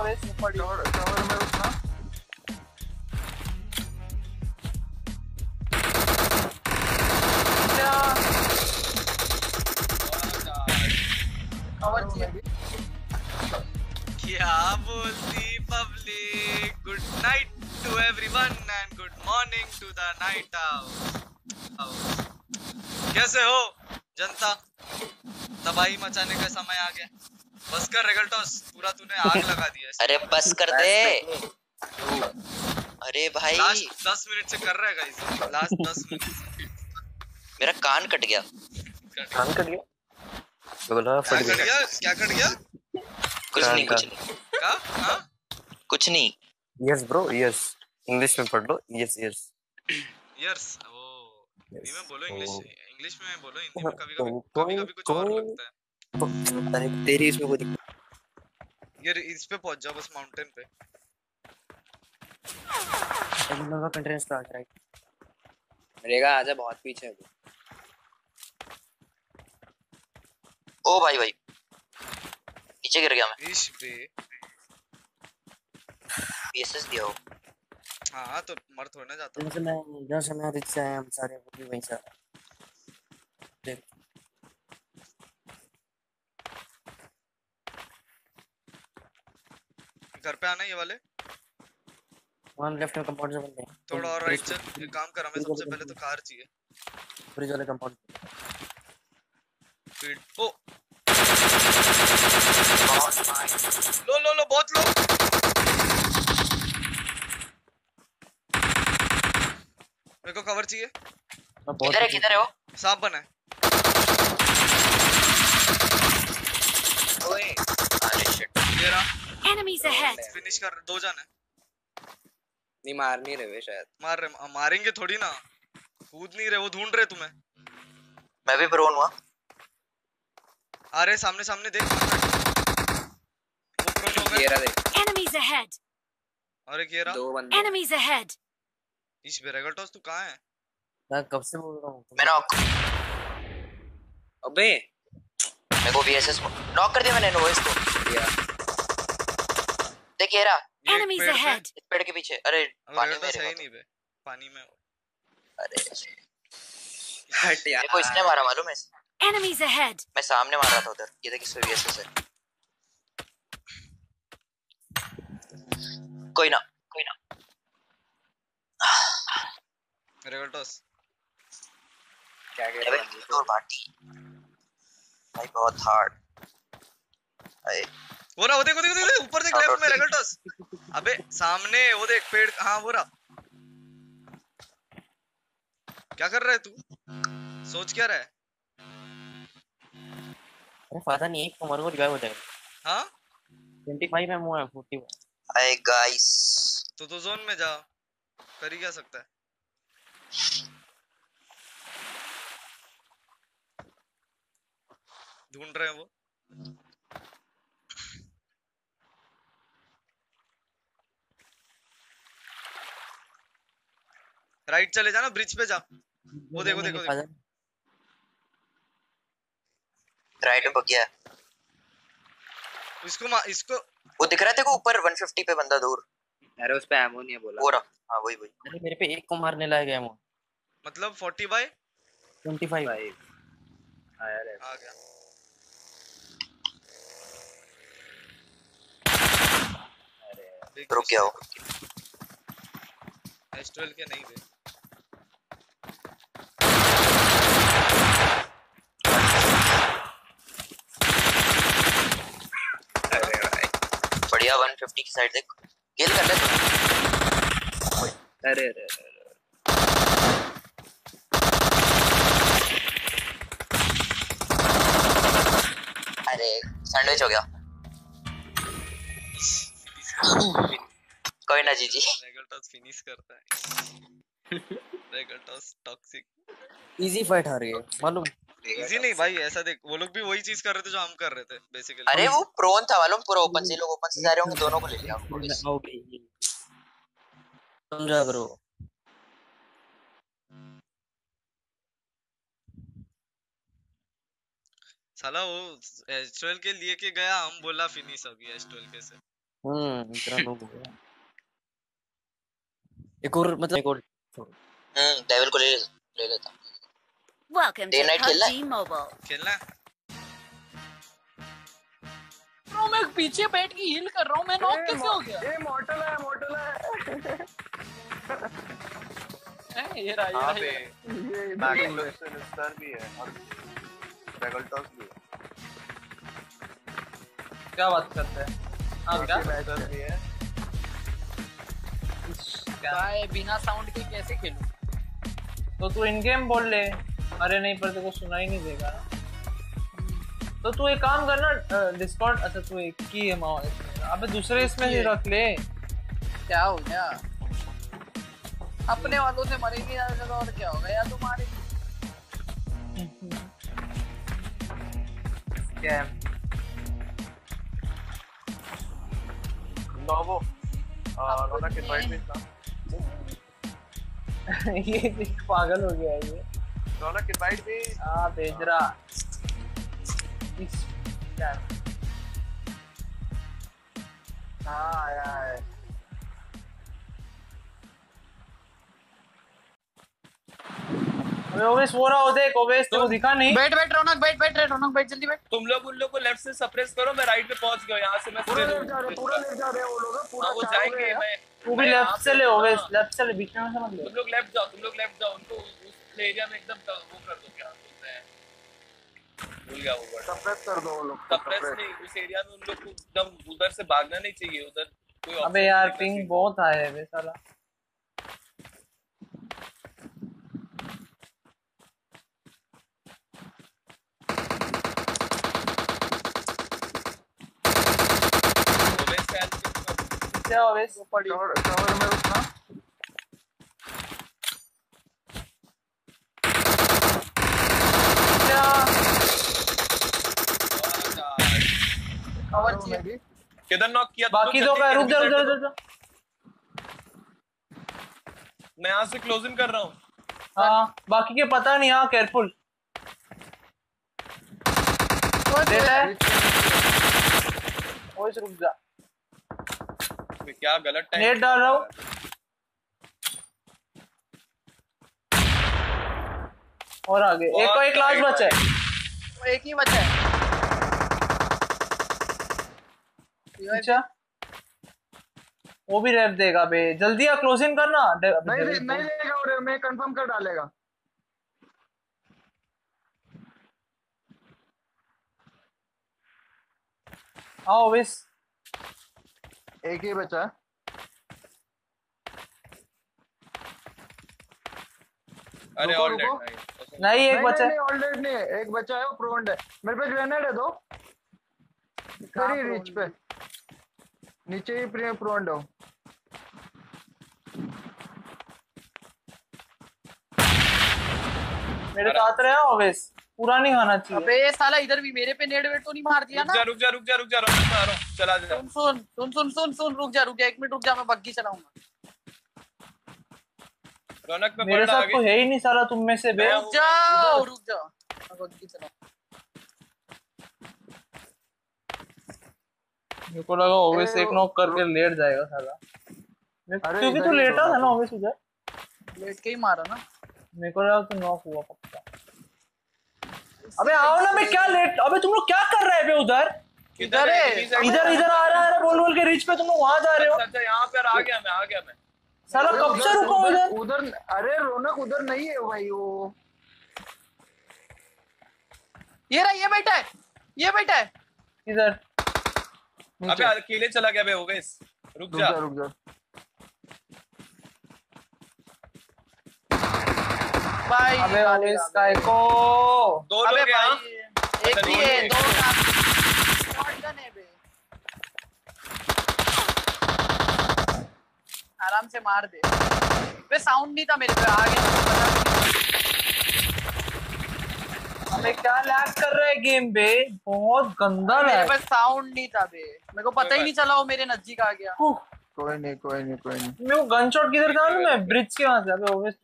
Away से पड़ी cover cover में रुकना क्या बोलती? Public good night to everyone and good morning to the night house कैसे हो? जनता? तबाही मचाने का समय आ गया। बस कर रेगल्टोस। पूरा तूने आग लगा दिया है। अरे बस कर दे। अरे भाई। लास्ट दस मिनट से कर रहा है गाइस लास्ट दस मिनट मेरा कान कट गया। कान कट गया? बोला क्या फट कट गया। गया? क्या कट गया? कुछ नहीं का। कुछ नहीं। क्या हाँ? कुछ नहीं। यस ब्रो यस इंग्लिश में पढ़ लो। यस यस यस ओ हिंदी में बोलो इंग्लिश इंग्लिश में बोलो हिंदी में कभी कभी तो- कभी कभी कुछ और तो- लगता है। तेरी इसमें कोई दिक्कत ये इस पे पहुँच जाओ बस माउंटेन पे। नहीं कंटेंट स्टार्ट राइट रेगा आजा बहुत पीछे है ओ भाई भाई। नीचे गिर गया मैं। इश बे पीएसएस दिया हो। हाँ तो मर थोड़ा ना जाता। जैसे मैं जहाँ से मैं रिच से आया हम सारे वो भी वहीं से देख। घर पे आना ये वाले? वन लेफ़्ट में कंपाउंड से बंदे थोड़ा और राइट चल एक काम कर हमें सबसे पहले तो कार चाहिए। ब्रिज वाले कंपाउंड स्पीड ओ। लो लो लो बहुत लो। मेरे को कवर चाहिए। किधर है किधर है वो? सांप बना है। ओए अरे शिट ये रहा। Enemies ahead! फिनिश कर दो जन। है नहीं मार नहीं रहे शायद। मार रहे मारेंगे थोड़ी ना। कूद नहीं रहे वो ढूंढ रहे तुम्हें। मैं भी प्रोन हुआ। आ रहे सामने सामने देख। वो प्रोन हो। ये गए देख। Enemies ahead! ये रहा दो बंदे। Enemies ahead! इस बेरेगल्टोस तू कहाँ है? मैं कब से बोल रहा हूँ? मैं नॉक अबे। मेरे को बीएसएस नॉक कर दिया मैंने नोएस को। या देख Enemies पेड़ पे- ahead! इस पेड़ के पीछे। अरे पानी में है ही रहेगा नहीं बे। पानी में अरे हट यार को इसने मारा मालूम है? Enemies ahead! मैं सामने मार रहा था उधर। ये देख इसमें बीएसएस है कोई ना कोई ना। बेरेगल्टोस क्या कह रहा है दूर पार्टी भाई बहुत हार्ड अरे। वो रहा वो देखो देखो देखो ऊपर देख लेफ़्ट में तो- रेगल्टोस। अबे सामने वो देख पेड़ हाँ वो रहा। क्या कर रहा है तू? सोच क्या रहा है? अरे पता नहीं एक हमारे को रिवाइव हो जाएगा। हाँ? 25 में मुआ है 40 हाय गाइस तो तो जोन में जा। कर ही क्या सकता है? ढूंढ रहे हैं वो। राइट चले जा ना ब्रिज पे जा। वो देखो देखो देखो। राइट है। इसको मा, इसको वो दिख रहा है तेरे को ऊपर 150 पे बंदा दूर। अरे उस पे एमो नहीं है बोला। वो रहा। हाँ वही वही। अरे मेरे पे एक को मारने लायक है वो मतलब 40 बाय 25 भाई आया रे आ गया। देख रुक गया वो। एस12 के नहीं दे अरे भाई 150 की साइड देख। किल कर ले तू। अरे अरे अरे अरे। अरे सैंडविच हो गया। कोई ना जीजी। रेगल्टॉस फिनिश करता है। रेगल्टॉस टॉक्सिक इजी फाइट हार गए मालूम? इजी नहीं भाई ऐसा देख वो लोग भी वही चीज़ कर रहे थे जो हम कर रहे थे बेसिकली अरे वो प्रोन था मालूम पूरा ओपन से लोग ओपन से जा रहे होंगे दोनों को ले लिया इस- समझा करो साला वो एस12 के लिए के गया हम बोला फिनिश अभी एस12 के से। हम्म इतना लोग गया। एक और मतलब एक और हम्म डेविल को ले ले लेता। Welcome Day to? PUBG Mobile. खेलना ब्रो मैं पीछे बैठ के हील कर रहा हूँ मैं नॉक कैसे हो गया? ये मॉडल है मॉडल है। हैं, ये रहा ये हाँ रहा, ये ये मैग्नेटोस भी है और रेगल्टॉस भी है। क्या बात करते हैं? हाँ क्या? मैग्नेटोस भी है। भाई बिना साउंड के कैसे खेलूं? तो तू इन गेम बोल ले। अरे नहीं पर तेरे को सुनाई नहीं देगा। ना तो तू एक काम करना डिस्कॉर्ड अच्छा तू एक ही है माओ अबे दूसरे इसमें ही रख ले। क्या हो गया? अपने वालों से मरेंगे या तो और क्या होगा या तो मारेंगे क्या? नोवो और रौनक इनवाइट भी था। ये पागल हो गया है ये। रौनक इनवाइट भी आ भेज रहा हाँ आया है। ओवेस वो रहा हो देख ओवेस को दिखा नहीं। बैठ बैठ रौनक बैठ बैठ रौनक बैठ जल्दी बैठ। तुम लोग उन लोग को लेफ़्ट से सप्रेस करो मैं राइट पे पहुँच गया यहाँ से मैं पूरा लेफ़्ट जा रहे पूरा लेफ़्ट जा रहे वो लोग पूरा हाँ, वो जाएँगे मैं तू भी लेफ़्ट से ले ओवेस हाँ, लेफ़्ट से ले बीच में समझ ले। तुम लोग लेफ़्ट जाओ तुम लोग लेफ़्ट जाओ उनको उस एरिया में एकदम वो कर दो क्या बोलते हैं? भूल गया वो वर्ड सप्रेस कर दो लोग सप्रेस नहीं उस एरिया में उन लोग को एकदम उधर से भागना नहीं चाहिए उधर कोई अबे यार पिंग बहुत आया है बे साला। ओवेस कवर कवर में रुकना क्या कवर कवर चाहिए में भी किधर नॉक किया बाकी लोग तो जल्दी क्या रुक जा रुक जा रुक जा। मैं यहाँ से क्लोजिंग कर रहा हूँ। हाँ बाकी के पता नहीं हाँ केयरफुल देता है? ओवेस रुक जा। क्या गलत टाइम नेट डाल रहा हूँ। और आगे। एक को एक लास्ट बचा है। एक ही बचा है। अच्छा वो भी रेप देगा बे। जल्दी आ क्लोजिंग करना। नहीं नहीं नहीं लेगा और मैं कंफर्म कर डालेगा। हाँ ओवेस एक ही बचा। अरे ऑल। डेड नहीं एक नहीं बचा। नहीं है ऑलरेडी नहीं एक बचा है वो प्रोन्ड है। मेरे पे ग्रेनेड है दो। करी रीच पे। नीचे ही प्री प्रोन्ड हो मेरे साथ रहे ओवेस पूरा नहीं खाना चाहिए। अबे ये साला इधर भी मेरे पे नेड वेट तो नहीं मार दिया ना? रुक जा रुक जा रुक जा रुक जा रुक जा चला जा। सुन सुन सुन सुन सुन सुन रुक जा रुक जा एक मिनट रुक जा मैं बग्गी चलाऊँगा। रौनक पे मेरे साथ तो है ही नहीं साला तुम में से बे। रुक जाओ रुक जाओ। मैं बग्गी चलाऊँगा। मेरे को लगा ओवेस एक नॉक करके लेट जाएगा साला। क्योंकि तू लेटा था ना ओवेस उधर। लेट के ही मारा ना। मेरे को लगा तू नॉक हुआ पक्का। अबे आओ ना मैं क्या लेट अबे तुम लोग क्या कर रहे हैं बे उधर? किधर है इधर इधर आ रहा है बोल बोल के रिच पे तुम लोग वहाँ जा रहे हो। अच्छा अच्छा यहाँ पे आ गया मैं आ गया मैं। साला कब से रुको उधर उधर? अरे रौनक उधर नहीं है भाई वो। ये रहा ये बैठा है ये बैठा है। इधर। अबे अकेले चला गया बे ओवेस रुक रुक जा रुक जा। भाई अबे ओवेस डाल को दो लोग हैं हाँ? एक ही है दो शॉटगन है बे आराम से मार दे। बे साउंड नहीं था मेरे पे आ गया पता अबे क्या लैग कर रहा है गेम बे? बहुत गंदा मेरे पास साउंड नहीं था बे। मेरे को पता ही नहीं चला वो मेरे नज़दीक आ गया। कोई नहीं कोई नहीं कोई नहीं। मेरे को गन शॉट किधर था? ना मैं ब्रिज के वहाँ से अबे ओवेस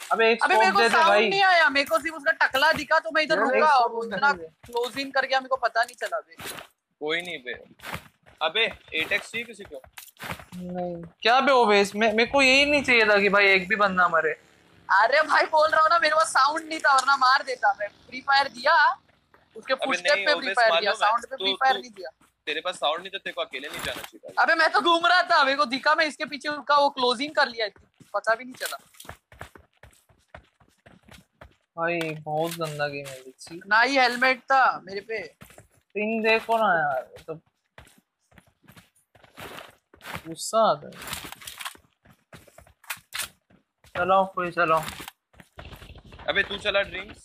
अबे एक अबे मेरे को साउंड नहीं आया। मेरे को सिर्फ़ उसका टकला दिखा तो मैं इधर रुका। और वो इतना दे। क्लोज इन कर गया मेरे को पता नहीं चला बे। कोई नहीं बे। अबे 8x चाहिए किसी को? नहीं। क्या बे ओवेस मैं मेरे को यही नहीं चाहिए था कि भाई एक भी बंदा मरे। अरे भाई बोल रहा हूँ ना मेरे पास साउंड नहीं था वरना मार देता मैं। फ्री फायर दिया उसके फुटस्टेप पे फ्री फायर दिया साउंड पे फ्री फायर नहीं दिया। तेरे पास साउंड नहीं तो तेरे को अकेले नहीं जाना चाहिए अबे मैं तो घूम रहा था मेरे को दिखा मैं इसके पीछे उसका वो क्लोजिंग कर लिया पता भी नहीं चला। भाई बहुत गंदा गेम है लिट्सी ना ही हेलमेट था मेरे पे। पिंग देखो ना यार तो गुस्सा आता है चलो कोई चलो। अबे तू चला ड्रीम्स